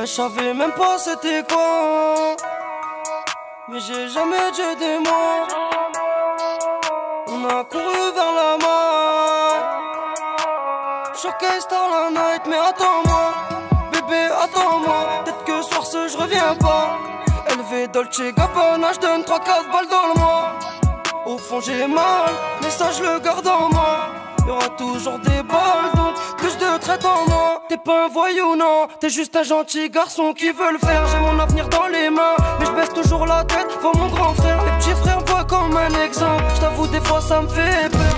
Je savais même pas c'était quoi. Mais j'ai jamais dit des mots. On a couru vers la main. Showcase dans la night, mais attends-moi. Bébé, attends-moi. Peut-être que soir ce je reviens pas. Élevé Dolce Gabbana, je donne 3-4 balles dans le mois. Au fond j'ai mal, mais ça je le garde en moi. Y'aura toujours des balles, plus de traite en moi. T'es pas un voyou, non, t'es juste un gentil garçon qui veut le faire. J'ai mon avenir dans les mains, mais je baisse toujours la tête devant mon grand frère. Les petits frères voient comme un exemple. Je t'avoue, des fois ça me fait peur.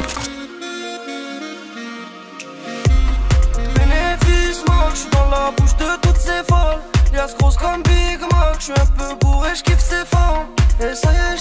Bénéfice, moi, je dans la bouche de toutes ces folles. Ce grosse comme Big Mac, je suis un peu bourré, je kiffe ses formes. Et ça y